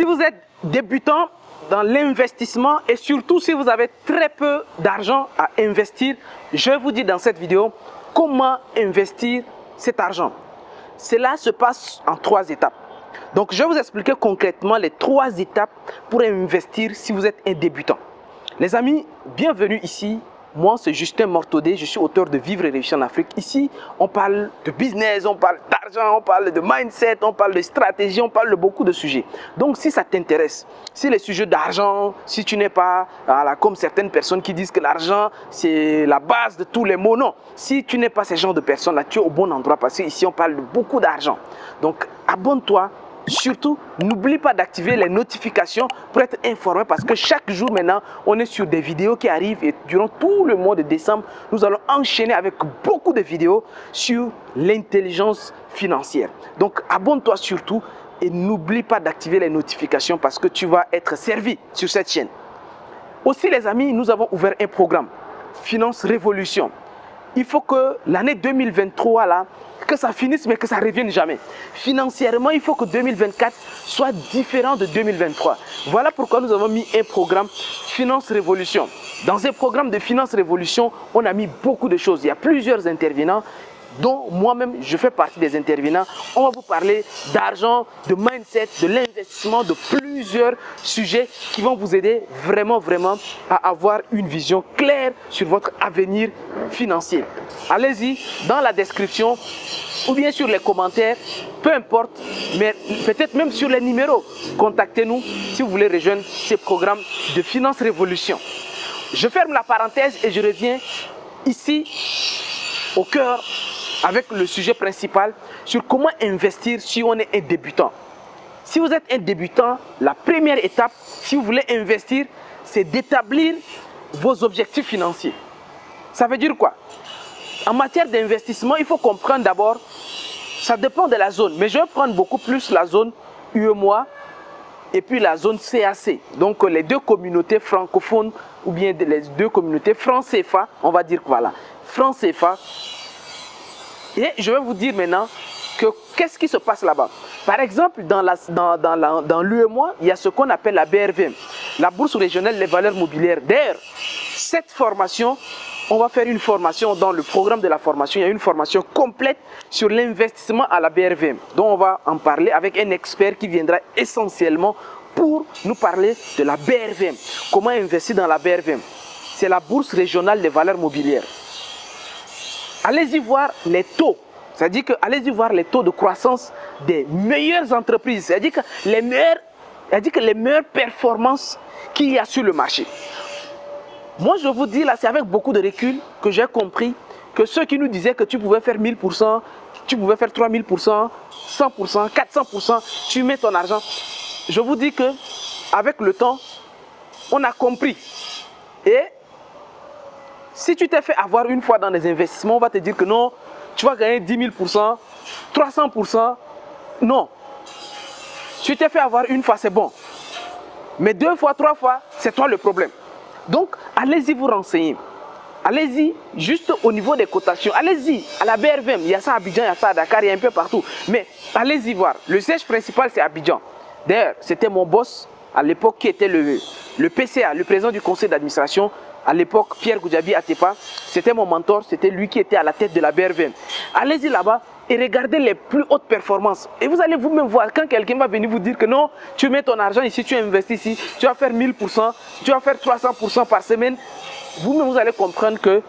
si vous êtes débutant dans l'investissement et surtout si vous avez très peu d'argent à investir, je vous dis dans cette vidéo comment investir cet argent. Cela se passe en trois étapes. Donc, je vais vous expliquer concrètement les trois étapes pour investir si vous êtes un débutant. Les amis, bienvenue ici moi, c'est Justin Mortodé, je suis auteur de Vivre et réussir en Afrique. Ici, on parle de business, on parle d'argent, on parle de mindset, on parle de stratégie, on parle de beaucoup de sujets. Donc, si ça t'intéresse, si les sujets d'argent, si tu n'es pas comme certaines personnes qui disent que l'argent, c'est la base de tous les mots, non. Si tu n'es pas ce genre de personne-là, tu es au bon endroit parce qu'ici, on parle de beaucoup d'argent. Donc, abonne-toi, Surtout, n'oublie pas d'activer les notifications pour être informé parce que chaque jour maintenant, on est sur des vidéos qui arrivent et durant tout le mois de décembre, nous allons enchaîner avec beaucoup de vidéos sur l'intelligence financière. Donc, abonne-toi surtout et n'oublie pas d'activer les notifications parce que tu vas être servi sur cette chaîne. Aussi, les amis, nous avons ouvert un programme, Finance Révolution il faut que l'année 2023, là, que ça finisse, mais que ça ne revienne jamais. Financièrement, il faut que 2024 soit différent de 2023. Voilà pourquoi nous avons mis un programme Finance Révolution. Dans un programme de Finance Révolution, on a mis beaucoup de choses. Il y a plusieurs intervenants dont moi-même je fais partie des intervenants. On va vous parler d'argent, de mindset, de l'investissement, de plusieurs sujets qui vont vous aider vraiment, vraiment à avoir une vision claire sur votre avenir financier. Allez-y dans la description ou bien sur les commentaires, peu importe, mais peut-être même sur les numéros. Contactez-nous si vous voulez rejoindre ces programmes de Finance Révolution. Je ferme la parenthèse et je reviens ici au cœur avec le sujet principal sur comment investir si on est un débutant. Si vous êtes un débutant, la première étape, si vous voulez investir, c'est d'établir vos objectifs financiers. Ça veut dire quoi? En matière d'investissement, il faut comprendre d'abord, ça dépend de la zone, mais je vais prendre beaucoup plus la zone UEMOA et puis la zone CAC. Donc les deux communautés francophones ou bien les deux communautés France-CFA, on va dire voilà. France-CFA et je vais vous dire maintenant que qu'est-ce qui se passe là-bas. Par exemple, dans, l'UEMOA, il y a ce qu'on appelle la BRV, la Bourse régionale des valeurs mobilières. D'ailleurs, cette formation, on va faire une formation dans le programme de la formation. Il y a une formation complète sur l'investissement à la BRVM, dont on va en parler avec un expert qui viendra essentiellement pour nous parler de la BRVM. Comment investir dans la BRVM C'est la Bourse régionale des valeurs mobilières allez-y voir les taux. C'est-à-dire que allez-y voir les taux de croissance des meilleures entreprises. C'est-à-dire que les meilleures, -dire que les meilleures performances qu'il y a sur le marché. Moi, je vous dis là, c'est avec beaucoup de recul que j'ai compris que ceux qui nous disaient que tu pouvais faire 1000%, tu pouvais faire 3000%, 100%, 400%, tu mets ton argent. Je vous dis que avec le temps, on a compris. Et si tu t'es fait avoir une fois dans les investissements, on va te dire que non, tu vas gagner 10 000%, 300%. Non. Tu t'es fait avoir une fois, c'est bon. Mais deux fois, trois fois, c'est toi le problème. Donc, allez-y vous renseigner. Allez-y, juste au niveau des cotations. Allez-y, à la BRVM, il y a ça à Abidjan, il y a ça à Dakar, il y a un peu partout. Mais allez-y voir. Le siège principal, c'est Abidjan. D'ailleurs, c'était mon boss à l'époque qui était le, le PCA, le président du conseil d'administration à l'époque, Pierre Goudjabi Atepa, c'était mon mentor, c'était lui qui était à la tête de la BRVM. Allez-y là-bas et regardez les plus hautes performances. Et vous allez vous-même voir, quand quelqu'un va venir vous dire que non, tu mets ton argent ici, tu investis ici, tu vas faire 1000%, tu vas faire 300% par semaine, vous-même vous allez comprendre que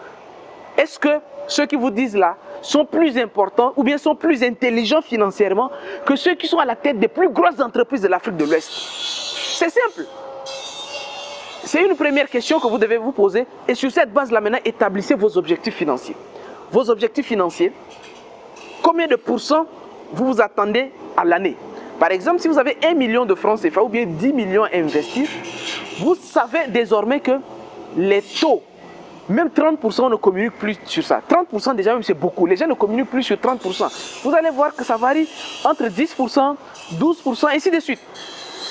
est-ce que ceux qui vous disent là sont plus importants ou bien sont plus intelligents financièrement que ceux qui sont à la tête des plus grosses entreprises de l'Afrique de l'Ouest? C'est simple. C'est une première question que vous devez vous poser. Et sur cette base-là, maintenant, établissez vos objectifs financiers. Vos objectifs financiers, combien de pourcents vous vous attendez à l'année? Par exemple, si vous avez 1 million de francs CFA ou bien 10 millions à investir, vous savez désormais que les taux, même 30% ne communiquent plus sur ça. 30% déjà, même c'est beaucoup. Les gens ne communiquent plus sur 30%. Vous allez voir que ça varie entre 10%, 12%, et ainsi de suite.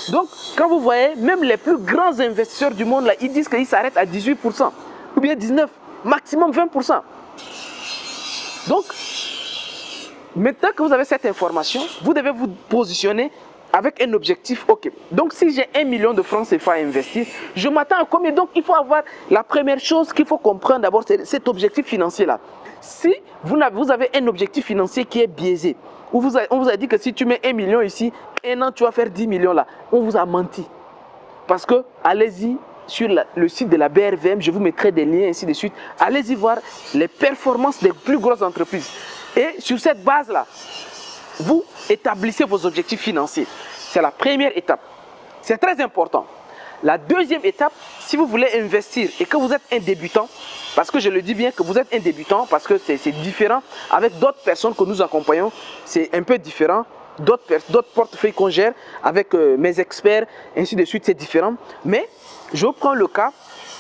Donc, quand vous voyez, même les plus grands investisseurs du monde, ils disent qu'ils s'arrêtent à 18%, ou bien 19%, maximum 20%. Donc, maintenant que vous avez cette information, vous devez vous positionner avec un objectif, ok. Donc si j'ai un million de francs CFA à investir, je m'attends à combien? Donc il faut avoir la première chose qu'il faut comprendre d'abord, c'est cet objectif financier-là. Si vous avez un objectif financier qui est biaisé, on vous a dit que si tu mets un million ici, un an tu vas faire 10 millions là, on vous a menti. Parce que allez-y sur le site de la BRVM, je vous mettrai des liens ainsi de suite. Allez-y voir les performances des plus grosses entreprises. Et sur cette base-là, vous établissez vos objectifs financiers. C'est la première étape. C'est très important. La deuxième étape, si vous voulez investir et que vous êtes un débutant, parce que je le dis bien que vous êtes un débutant, parce que c'est différent avec d'autres personnes que nous accompagnons, c'est un peu différent. D'autres portefeuilles qu'on gère avec euh, mes experts, ainsi de suite, c'est différent. Mais je prends le cas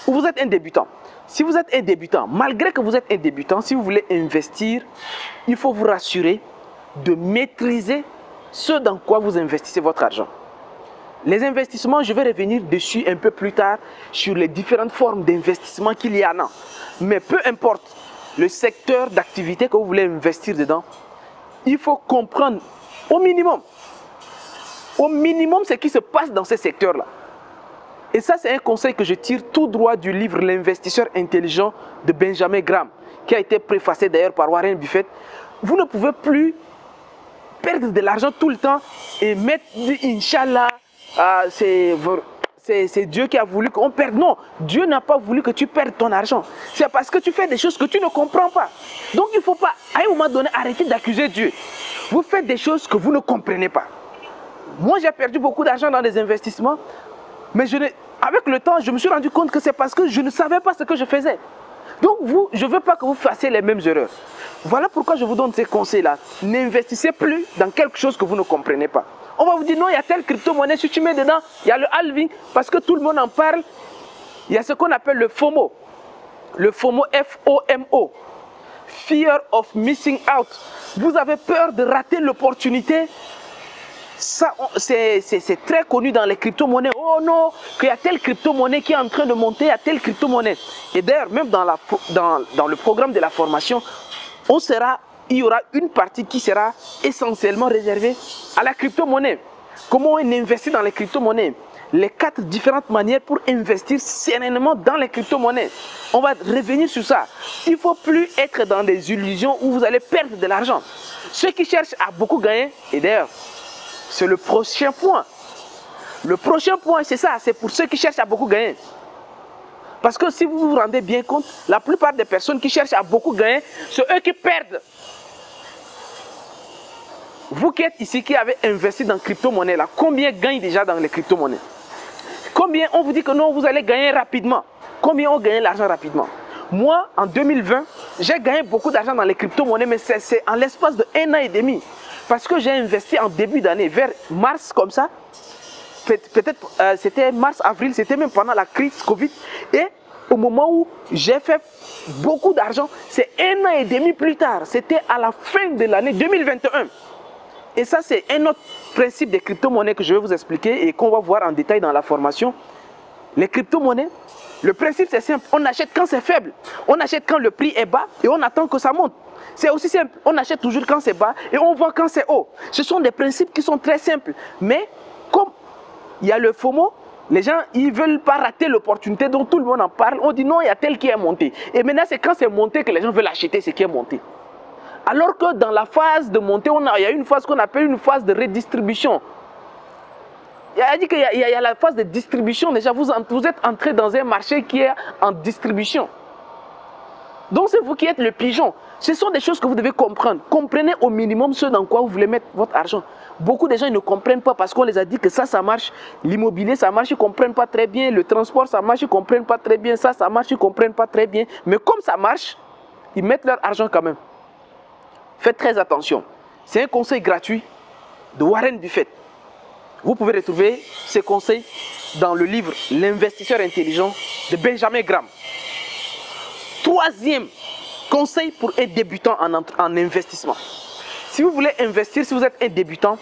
où vous êtes un débutant. Si vous êtes un débutant, malgré que vous êtes un débutant, si vous voulez investir, il faut vous rassurer de maîtriser ce dans quoi vous investissez votre argent. Les investissements, je vais revenir dessus un peu plus tard sur les différentes formes d'investissement qu'il y en a. Mais peu importe le secteur d'activité que vous voulez investir dedans, il faut comprendre au minimum, au minimum ce qui se passe dans ces secteurs-là. Et ça, c'est un conseil que je tire tout droit du livre L'investisseur intelligent de Benjamin Graham, qui a été préfacé d'ailleurs par Warren Buffett. Vous ne pouvez plus perdre de l'argent tout le temps et mettre, Inch'Allah, ah, c'est Dieu qui a voulu qu'on perde. Non, Dieu n'a pas voulu que tu perdes ton argent. C'est parce que tu fais des choses que tu ne comprends pas. Donc il ne faut pas, à un moment donné, arrêter d'accuser Dieu. Vous faites des choses que vous ne comprenez pas. Moi, j'ai perdu beaucoup d'argent dans des investissements, mais je avec le temps, je me suis rendu compte que c'est parce que je ne savais pas ce que je faisais. Donc, vous, je ne veux pas que vous fassiez les mêmes erreurs. Voilà pourquoi je vous donne ces conseils-là. N'investissez plus dans quelque chose que vous ne comprenez pas. On va vous dire non, il y a telle crypto-monnaie, si tu mets dedans, il y a le halving, parce que tout le monde en parle. Il y a ce qu'on appelle le FOMO. Le FOMO, F-O-M-O. Fear of missing out. Vous avez peur de rater l'opportunité ça, c'est très connu dans les crypto-monnaies. Oh non, qu'il y a telle crypto-monnaie qui est en train de monter, a telle crypto-monnaie. Et d'ailleurs, même dans, le programme de la formation, on sera, il y aura une partie qui sera essentiellement réservée à la crypto-monnaie. Comment on investit dans les crypto-monnaies? Les quatre différentes manières pour investir sereinement dans les crypto-monnaies. On va revenir sur ça. Il ne faut plus être dans des illusions où vous allez perdre de l'argent. Ceux qui cherchent à beaucoup gagner, et d'ailleurs, c'est le prochain point. Le prochain point, c'est ça, c'est pour ceux qui cherchent à beaucoup gagner. Parce que si vous vous rendez bien compte, la plupart des personnes qui cherchent à beaucoup gagner, c'est eux qui perdent. Vous qui êtes ici, qui avez investi dans crypto-monnaie, là, combien gagnent déjà dans les crypto-monnaies? Combien on vous dit que non, vous allez gagner rapidement? Combien ont gagné l'argent rapidement? Moi, en 2020, j'ai gagné beaucoup d'argent dans les crypto-monnaies, mais c'est en l'espace de un an et demi. Parce que j'ai investi en début d'année, vers mars comme ça. Peut-être euh, c'était mars, avril, c'était même pendant la crise Covid. Et au moment où j'ai fait beaucoup d'argent, c'est un an et demi plus tard. C'était à la fin de l'année 2021. Et ça, c'est un autre principe des crypto-monnaies que je vais vous expliquer et qu'on va voir en détail dans la formation. Les crypto-monnaies, le principe c'est simple. On achète quand c'est faible. On achète quand le prix est bas et on attend que ça monte. C'est aussi simple. On achète toujours quand c'est bas et on vend quand c'est haut. Ce sont des principes qui sont très simples. Mais comme il y a le FOMO, les gens, ils ne veulent pas rater l'opportunité dont tout le monde en parle. On dit non, il y a tel qui est monté. Et maintenant, c'est quand c'est monté que les gens veulent acheter ce qui est monté. Alors que dans la phase de montée, on a, il y a une phase qu'on appelle une phase de redistribution. Il a dit qu'il y, a la phase de distribution. Déjà, vous, vous êtes entré dans un marché qui est en distribution. Donc c'est vous qui êtes le pigeon. Ce sont des choses que vous devez comprendre. Comprenez au minimum ce dans quoi vous voulez mettre votre argent. Beaucoup de gens ne comprennent pas parce qu'on les a dit que ça, ça marche. L'immobilier, ça marche, ils ne comprennent pas très bien. Le transport, ça marche, ils ne comprennent pas très bien. Ça, ça marche, ils ne comprennent pas très bien. Mais comme ça marche, ils mettent leur argent quand même. Faites très attention. C'est un conseil gratuit de Warren Buffett. Vous pouvez retrouver ces conseils dans le livre L'investisseur intelligent de Benjamin Graham. Troisième conseil pour un débutant en, en investissement. Si vous voulez investir, si vous êtes un débutant,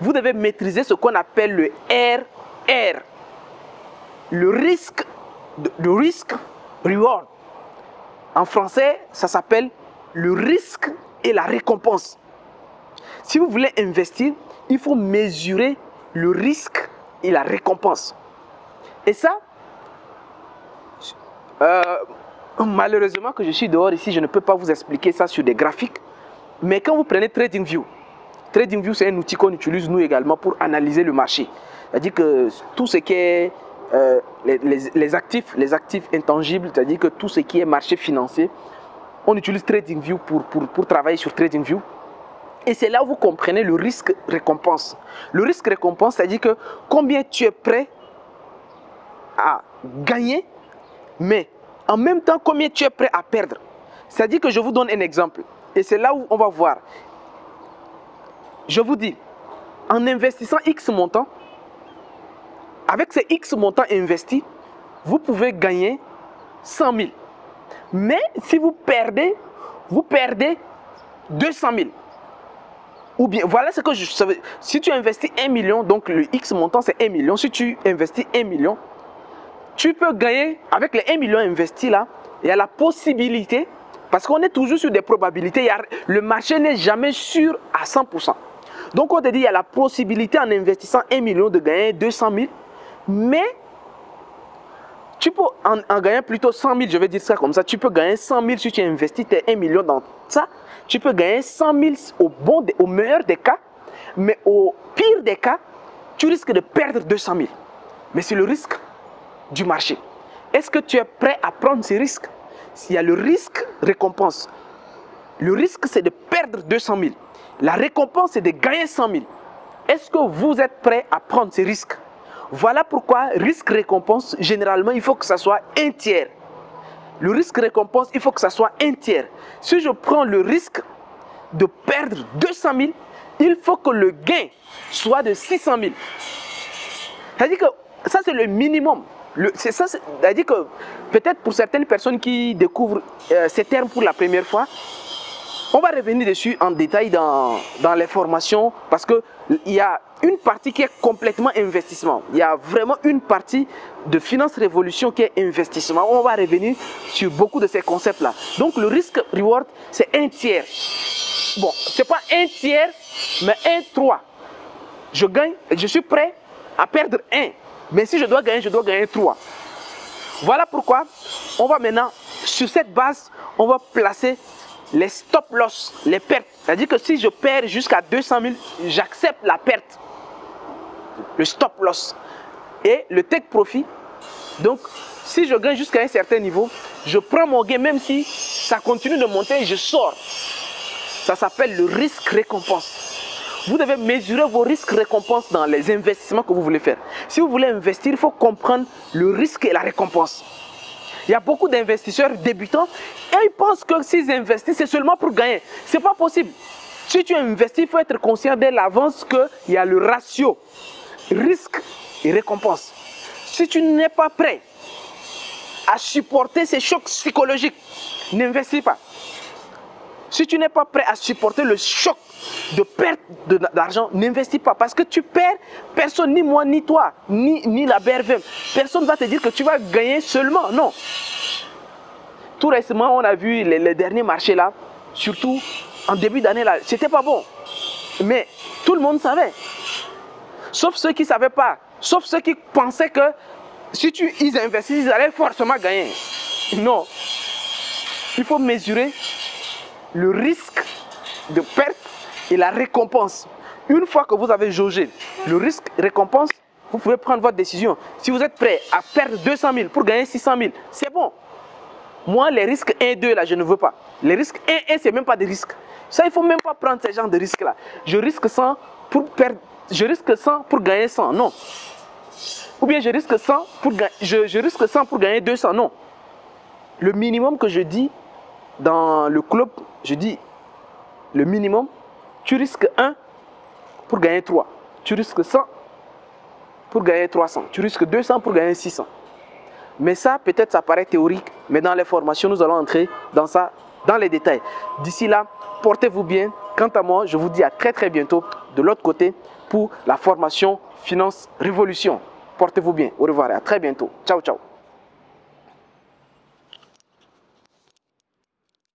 vous devez maîtriser ce qu'on appelle le RR. Le risque, le risque reward. En français, ça s'appelle le risque et la récompense. Si vous voulez investir, il faut mesurer le risque et la récompense. Et ça, euh, malheureusement que je suis dehors ici, je ne peux pas vous expliquer ça sur des graphiques. Mais quand vous prenez TradingView, TradingView c'est un outil qu'on utilise nous également pour analyser le marché. C'est-à-dire que tout ce qui est euh, les, actifs, les actifs intangibles, c'est-à-dire que tout ce qui est marché financier, on utilise TradingView pour, pour, pour travailler sur TradingView. Et c'est là où vous comprenez le risque récompense. Le risque récompense, c'est-à-dire que combien tu es prêt à gagner, mais en même temps, combien tu es prêt à perdre? C'est-à-dire que je vous donne un exemple. Et c'est là où on va voir. Je vous dis, en investissant X montant, avec ces X montants investis, vous pouvez gagner 100 000. Mais si vous perdez, vous perdez 200 000. Ou bien, voilà ce que je savais. Si tu investis 1 million, donc le X montant c'est 1 million. Si tu investis 1 million, tu peux gagner avec les 1 million investis là. Il y a la possibilité, parce qu'on est toujours sur des probabilités, le marché n'est jamais sûr à 100%. Donc on te dit, il y a la possibilité en investissant 1 million de gagner 200 000. Mais tu peux en, gagner plutôt 100 000, je vais dire ça comme ça. Tu peux gagner 100 000 si tu investis tes 1 million dans ça. Tu peux gagner 100 000 au, bon, au meilleur des cas. Mais au pire des cas, tu risques de perdre 200 000. Mais c'est le risque du marché. Est-ce que tu es prêt à prendre ces risques S'il y a le risque récompense. Le risque, c'est de perdre 200 000. La récompense, c'est de gagner 100 000. Est-ce que vous êtes prêt à prendre ces risques voilà pourquoi risque-récompense, généralement, il faut que ça soit un tiers. Le risque-récompense, il faut que ça soit un tiers. Si je prends le risque de perdre 200 000, il faut que le gain soit de 600 000. C'est-à-dire que ça, c'est le minimum. C'est ça, c'est-à-dire que peut-être pour certaines personnes qui découvrent euh, ces termes pour la première fois, on va revenir dessus en détail dans, dans les formations parce qu'il y a une partie qui est complètement investissement. Il y a vraiment une partie de finance révolution qui est investissement. On va revenir sur beaucoup de ces concepts-là. Donc le risque reward, c'est un tiers. Bon, c'est pas un tiers, mais un 3. Je gagne, je suis prêt à perdre un. Mais si je dois gagner, je dois gagner 3. Voilà pourquoi on va maintenant, sur cette base, on va placer les stop loss, les pertes. C'est-à-dire que si je perds jusqu'à 200 000, j'accepte la perte. Le stop loss. Et le take profit. Donc, si je gagne jusqu'à un certain niveau, je prends mon gain, même si ça continue de monter, je sors. Ça s'appelle le risque récompense. Vous devez mesurer vos risques récompenses dans les investissements que vous voulez faire. Si vous voulez investir, il faut comprendre le risque et la récompense. Il y a beaucoup d'investisseurs débutants et ils pensent que s'ils investissent, c'est seulement pour gagner. Ce n'est pas possible. Si tu investis, il faut être conscient dès l'avance qu'il y a le ratio risque et récompense. Si tu n'es pas prêt à supporter ces chocs psychologiques, n'investis pas. Si tu n'es pas prêt à supporter le choc de perte d'argent, n'investis pas. Parce que tu perds, personne, ni moi, ni toi, ni, la BRVM, personne ne va te dire que tu vas gagner seulement. Non. Tout récemment, on a vu les, derniers marchés là, surtout en début d'année là, c'était pas bon. Mais tout le monde savait. Sauf ceux qui ne savaient pas. Sauf ceux qui pensaient que si tu, ils investissent, ils allaient forcément gagner. Non. Il faut mesurer le risque de perte et la récompense. Une fois que vous avez jaugé le risque récompense, vous pouvez prendre votre décision. Si vous êtes prêt à perdre 200 000 pour gagner 600 000, c'est bon. Moi, les risques 1 2, là, je ne veux pas. Les risques 1 1, ce n'est même pas des risques. Ça, il ne faut même pas prendre ce genre de risques-là. Je risque 100 pour perdre, je risque 100 pour gagner 100. Non. Ou bien je risque 100 pour, je, je risque 100 pour gagner 200. Non. Le minimum que je dis dans le club, je dis le minimum, tu risques 1 pour gagner 3. Tu risques 100 pour gagner 300. Tu risques 200 pour gagner 600. Mais ça, peut-être, ça paraît théorique, mais dans les formations, nous allons entrer dans ça, dans les détails. D'ici là, portez-vous bien. Quant à moi, je vous dis à très très bientôt de l'autre côté pour la formation Finance Révolution. Portez-vous bien. Au revoir et à très bientôt. Ciao, ciao.